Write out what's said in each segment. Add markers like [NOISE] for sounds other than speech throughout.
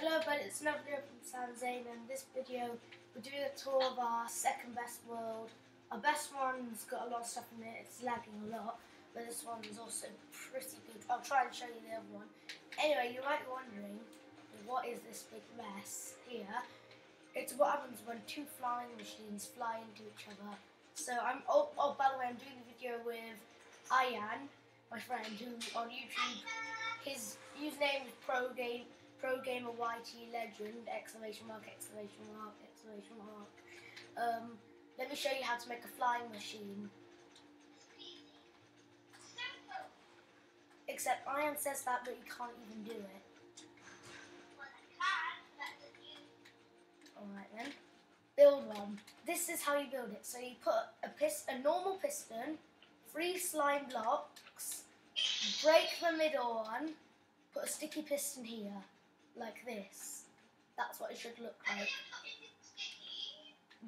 Hello everybody, it's another video from Sam Zane and in this video we're doing a tour of our second best world. Our best one's got a lot of stuff in it, it's lagging a lot, but this one is also pretty good. I'll try and show you the other one. Anyway, you might be wondering, what is this big mess here? It's what happens when two flying machines fly into each other. So I'm, oh, oh by the way, I'm doing the video with Ayan, my friend, who on YouTube, his username is Pro Game Pro Gamer YT Legend! Exclamation mark! Exclamation mark! Exclamation mark! Um, let me show you how to make a flying machine. Except Ian says that, but you can't even do it. Alright then. Build one. This is how you build it. So you put a pist a normal piston, three slime blocks, break the middle one, put a sticky piston here like this. That's what it should look like.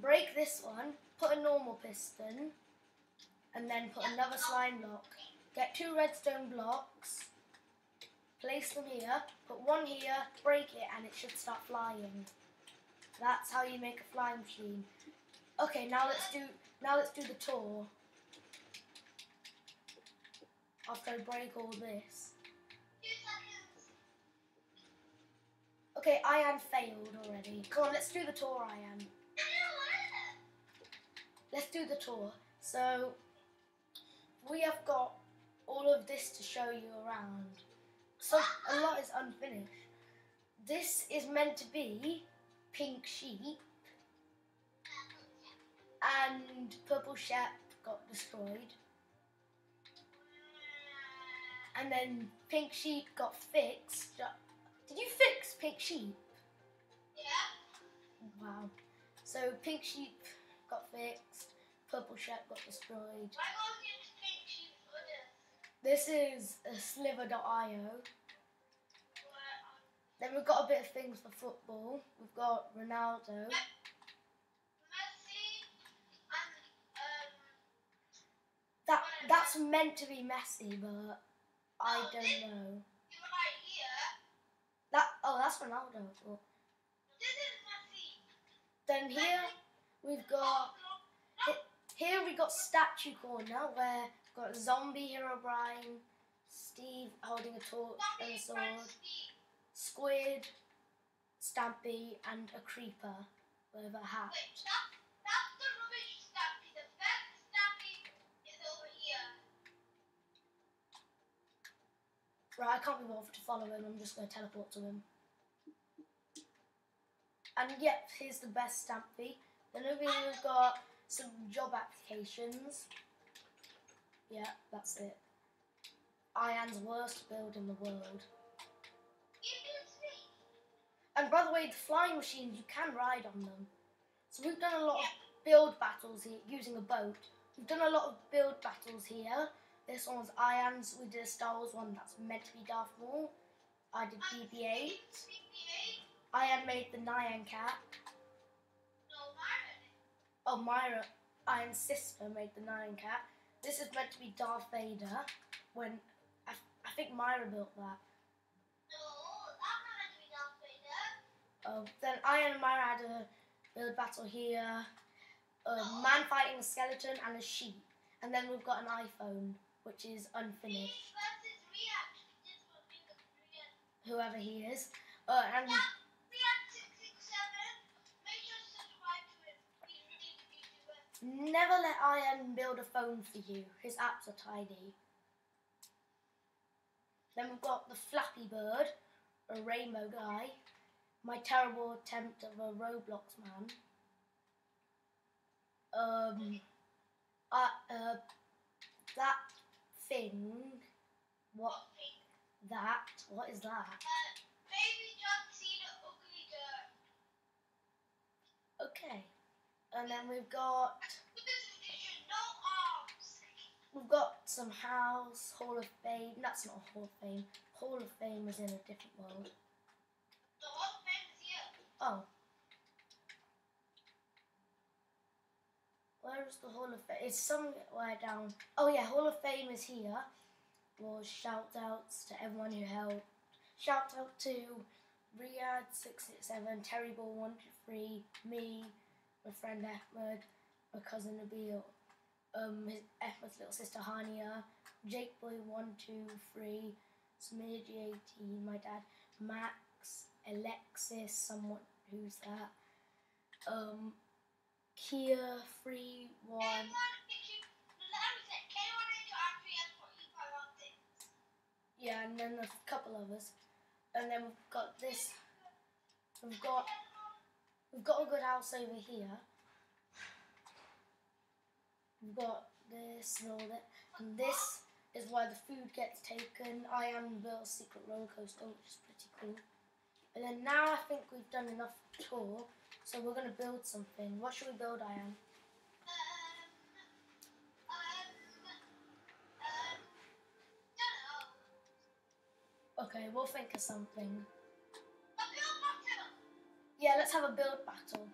Break this one, put a normal piston, and then put another slime block. Get two redstone blocks, place them here, put one here, break it, and it should start flying. That's how you make a flying machine. Okay, now let's do now let's do the tour. After I break all this. Okay, Ian failed already. Come on, let's do the tour, Ian. Let's do the tour. So, we have got all of this to show you around. So, a lot is unfinished. This is meant to be pink sheep. And purple sheep got destroyed. And then pink sheep got fixed did you fix Pink Sheep? Yeah. Wow. So Pink Sheep got fixed, Purple Sheep got destroyed. Why go against Pink Sheep for this is a slither.io. Then we've got a bit of things for football. We've got Ronaldo. That that's meant to be Messi, but I don't know. Oh, that's Ronaldo. Oh. Then here we've got here we got statue corner where we've got zombie hero Brian, Steve holding a torch and a sword, Squid, Stampy, and a creeper with a hat. Right, I can't be bothered to follow him, I'm just going to teleport to him. And yep, here's the best Stampy. Then over here we've got some job applications. Yeah, that's it. Ian's worst build in the world. And by the way, the flying machines, you can ride on them. So we've done a lot of build battles here using a boat. We've done a lot of build battles here this one's Ian's. We did a Star Wars one that's meant to be Darth Maul. I did BB-8. Ian made the Nyan Cat. Oh, Myra, Ian's sister made the Nyan Cat. This is meant to be Darth Vader. When I, I think Myra built that. No, that's meant to be Darth Vader. Oh, then Ian and Myra had a build battle here. A man fighting a skeleton and a sheep. And then we've got an iPhone which is unfinished. Whoever he is. Uh, and Never let Ian build a phone for you. His apps are tiny. Then we've got the Flappy Bird, a rainbow guy. My terrible attempt of a Roblox man. Um, uh, uh, that thing. What? That? What is that? Uh, baby John Cena ugly dirt. Okay. And then we've got. We've got some house, Hall of Fame. That's not Hall of Fame. Hall of Fame is in a different world. The Hall of Fame is here. Oh. Where's the Hall of Fame? It's somewhere down. Oh yeah, Hall of Fame is here. Well, shout outs to everyone who helped. Shout out to Riyadh six six seven, Terry Ball one two three, me, my friend Ahmed, my cousin Nabil, um, his Ahmed's little sister Hania, Jake Boy one two three, Smidgy eighteen, my dad, Max, Alexis, someone who's that, um, Kia three one. Anyone, if you, let me say, can anyone into R3S for E5 updates? Yeah, and then there's a couple of us, and then we've got this. We've got we've got a good house over here. We've got this and all that, and this is where the food gets taken. I am built a secret roller coaster, which is pretty cool. And then now I think we've done enough tour, so we're gonna build something. What should we build? Um, um, um, don't know. Okay, we'll think of something. Yeah, let's have a build battle.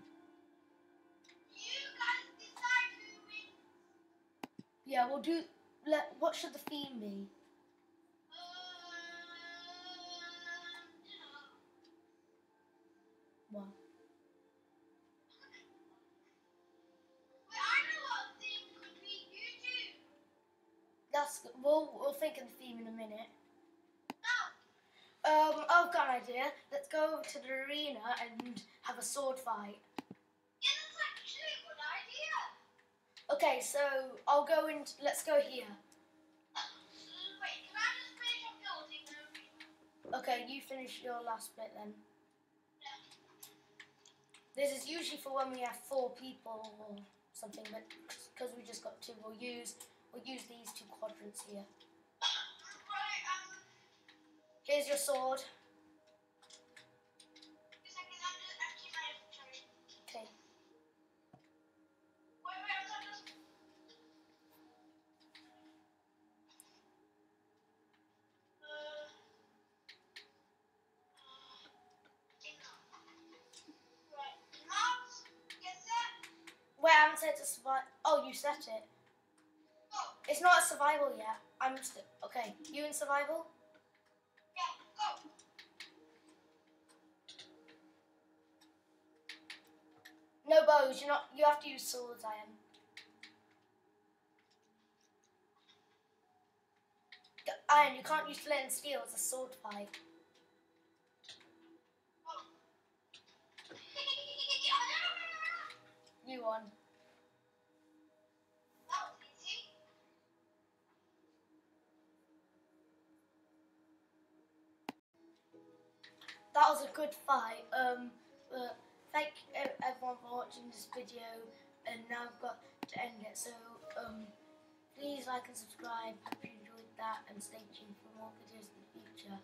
You guys decide who wins. Yeah, we'll do. Let. What should the theme be? What. That's. We'll we'll think of the theme in a minute. Um, I've got an idea. Let's go to the arena and have a sword fight. Yeah, that's actually a good idea. Okay, so I'll go and let's go here. Uh, Wait, can I just finish up building the arena? Okay, you finish your last bit then. Yeah. This is usually for when we have four people or something, but because we just got two, we'll use we'll use these two quadrants here. Here's your sword. two seconds, I'm just emptying my inventory. Okay. Wait, wait, I'm just. Right, mouse, get set. Wait, I haven't set to survive. Oh, you set it. Oh. It's not a survival yet. I'm st- okay. You in survival? No bows. You're not. You have to use swords. I am. Iron, you can't use flint and steel. It's a sword fight. [LAUGHS] You won. that was easy. That was a good fight. Um, but thank e- everyone for watching this video. And now I've got to end it. So um, please like and subscribe. Hope you enjoyed that, and stay tuned for more videos in the future.